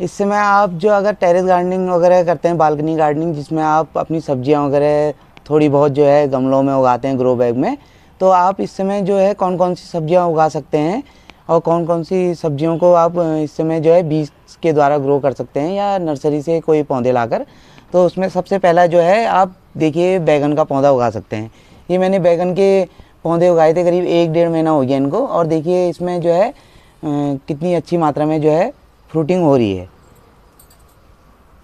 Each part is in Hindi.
इस समय आप जो अगर टेरेस गार्डनिंग वगैरह करते हैं बालकनी गार्डनिंग जिसमें आप अपनी सब्ज़ियाँ वगैरह थोड़ी बहुत जो है गमलों में उगाते हैं ग्रो बैग में तो आप इस समय जो है कौन कौन सी सब्ज़ियाँ उगा सकते हैं और कौन कौन सी सब्जियों को आप इस समय जो है बीज के द्वारा ग्रो कर सकते हैं या नर्सरी से कोई पौधे लाकर। तो उसमें सबसे पहला जो है आप देखिए बैगन का पौधा उगा सकते हैं। ये मैंने बैगन के पौधे उगाए थे करीब एक डेढ़ महीना हो गया इनको और देखिए इसमें जो है कितनी अच्छी मात्रा में जो है फ्रूटिंग हो रही है।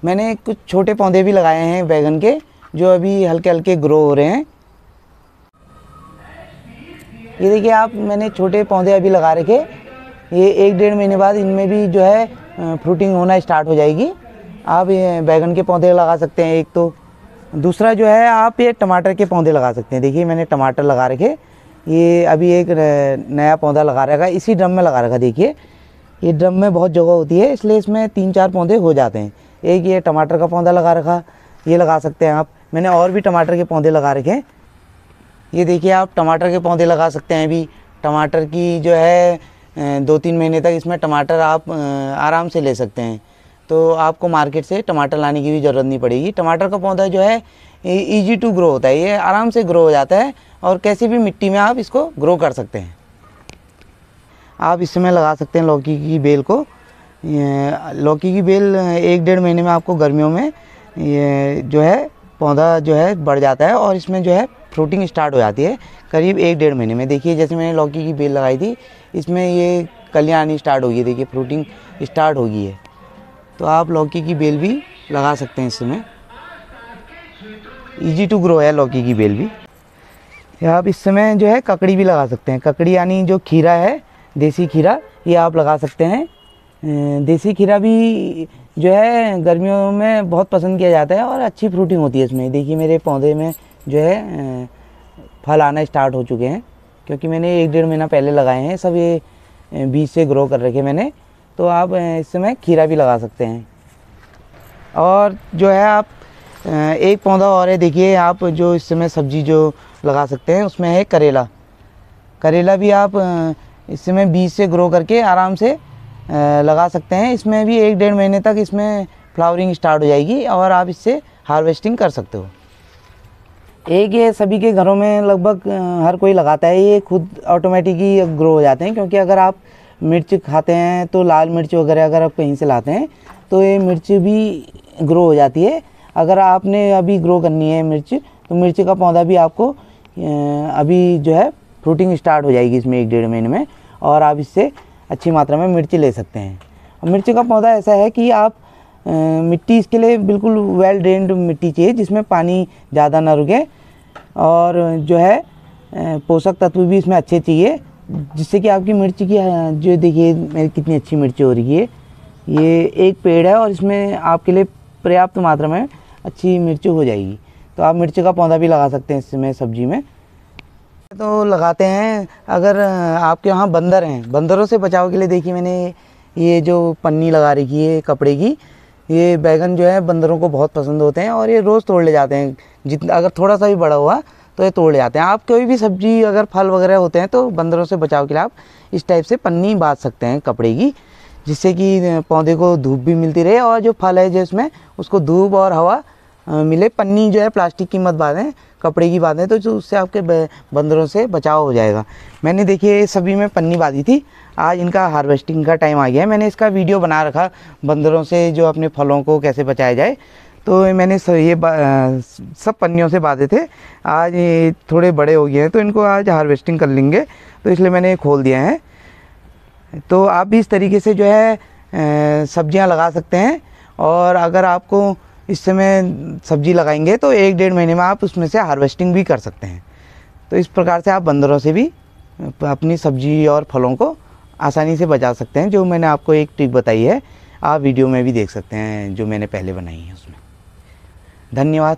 मैंने कुछ छोटे पौधे भी लगाए हैं बैगन के, जो अभी हल्के हल्के ग्रो हो रहे हैं। ये देखिए आप, मैंने छोटे पौधे अभी लगा रखे। ये एक डेढ़ महीने बाद इनमें भी जो है फ्रूटिंग होना स्टार्ट हो जाएगी। आप ये बैगन के पौधे लगा सकते हैं एक तो। दूसरा जो है, आप ये टमाटर के पौधे लगा सकते हैं। देखिए, मैंने टमाटर लगा रखे। ये अभी एक नया पौधा लगा रखा इसी ड्रम में लगा रखा देखिए। ये ड्रम में बहुत जगह होती है, इसलिए इसमें तीन चार पौधे हो जाते हैं। एक ये टमाटर का पौधा लगा रखा, ये लगा सकते हैं आप। मैंने और भी टमाटर के पौधे लगा रखे हैं। ये देखिए आप, टमाटर के पौधे लगा सकते हैं अभी टमाटर की जो है दो तीन महीने तक इसमें टमाटर आप आराम से ले सकते हैं। तो आपको मार्केट से टमाटर लाने की भी ज़रूरत नहीं पड़ेगी। टमाटर का पौधा जो है ईजी टू ग्रो होता है। ये आराम से ग्रो हो जाता है और कैसी भी मिट्टी में आप इसको ग्रो कर सकते हैं। आप इसमें लगा सकते हैं लौकी की बेल को। लौकी की बेल, एक डेढ़ महीने में आपको गर्मियों में ये जो है, पौधा जो है, बढ़ जाता है और इसमें जो है, फ्रूटिंग स्टार्ट हो जाती है करीब एक डेढ़ महीने में। देखिए, जैसे मैंने लौकी की बेल लगाई थी, इसमें ये कलियाँ आनी स्टार्ट होगी देखिए, फ्रूटिंग स्टार्ट होगी है। तो आप लौकी की बेल भी लगा सकते हैं इस समय ईजी टू ग्रो है लौकी की बेल भी। आप इस समय जो है, ककड़ी भी लगा सकते हैं। ककड़ी यानी जो खीरा है देसी खीरा, ये आप लगा सकते हैं। देसी खीरा भी जो है, गर्मियों में बहुत पसंद किया जाता है और अच्छी फ्रूटिंग होती है इसमें। देखिए, मेरे पौधे में जो है फल आना स्टार्ट हो चुके हैं, क्योंकि मैंने एक डेढ़ महीना पहले लगाए हैं, सब ये बीज से ग्रो कर रखे मैंने। तो आप इस समय खीरा भी लगा सकते हैं। और जो है आप एक पौधा और है, देखिए, आप जो इस समय सब्ज़ी जो लगा सकते हैं, उसमें है करेला। करेला भी आप इस समय बीज से ग्रो करके आराम से लगा सकते हैं। इसमें भी एक डेढ़ महीने तक इसमें फ्लावरिंग स्टार्ट हो जाएगी और आप इससे हार्वेस्टिंग कर सकते हो। एक ये सभी के घरों में लगभग हर कोई लगाता है। ये खुद ऑटोमेटिक ही ग्रो हो जाते हैं क्योंकि अगर आप मिर्च खाते हैं तो लाल मिर्च वगैरह अगर आप कहीं से लाते हैं तो ये मिर्च भी ग्रो हो जाती है। अगर आपने अभी ग्रो करनी है मिर्च तो मिर्च का पौधा भी आपको अभी जो है फ्रूटिंग स्टार्ट हो जाएगी इसमें एक डेढ़ महीने में, और आप इससे अच्छी मात्रा में मिर्ची ले सकते हैं। मिर्ची का पौधा ऐसा है कि आप मिट्टी इसके लिए बिल्कुल वेल ड्रेन्ड मिट्टी चाहिए, जिसमें पानी ज़्यादा ना रुके, और जो है पोषक तत्व भी इसमें अच्छे चाहिए, जिससे कि आपकी मिर्ची की जो देखिए, मेरी कितनी अच्छी मिर्ची हो रही है। ये एक पेड़ है और इसमें आपके लिए पर्याप्त मात्रा में अच्छी मिर्ची हो जाएगी। तो आप मिर्ची का पौधा भी लगा सकते हैं इसमें सब्ज़ी में। तो लगाते हैं। अगर आपके वहाँ बंदर हैं, बंदरों से बचाव के लिए देखिए मैंने ये जो पन्नी लगा रखी है कपड़े की, ये बैगन जो है बंदरों को बहुत पसंद होते हैं और ये रोज़ तोड़ ले जाते हैं। जितना अगर थोड़ा सा भी बड़ा हुआ तो ये तोड़ ले जाते हैं। आप कोई भी सब्ज़ी, अगर फल वगैरह होते हैं तो बंदरों से बचाव के लिए आप इस टाइप से पन्नी बाँध सकते हैं कपड़े की, जिससे कि पौधे को धूप भी मिलती रहे और जो फल है जिसमें उसको धूप और हवा मिले। पन्नी जो है, प्लास्टिक की मत बांधें, कपड़े की बांधें तो उससे आपके बंदरों से बचाव हो जाएगा। मैंने देखिए, सभी में पन्नी बांधी थी। आज इनका हार्वेस्टिंग का टाइम आ गया है। मैंने इसका वीडियो बना रखा, बंदरों से जो अपने फलों को कैसे बचाया जाए। तो मैंने सब ये सब पन्नियों से बांधे थे। आज थोड़े बड़े हो गए हैं तो इनको आज हार्वेस्टिंग कर लेंगे। तो इसलिए मैंने खोल दिया है। तो आप भी इस तरीके से जो है सब्ज़ियाँ लगा सकते हैं। और अगर आपको इस समय सब्ज़ी लगाएँगे तो एक डेढ़ महीने में आप उसमें से हार्वेस्टिंग भी कर सकते हैं। तो इस प्रकार से आप बंदरों से भी, अपनी सब्ज़ी और फलों को आसानी से बचा सकते हैं, जो मैंने आपको एक ट्रिक बताई है। आप वीडियो में भी देख सकते हैं, जो मैंने पहले बनाई है उसमें। धन्यवाद।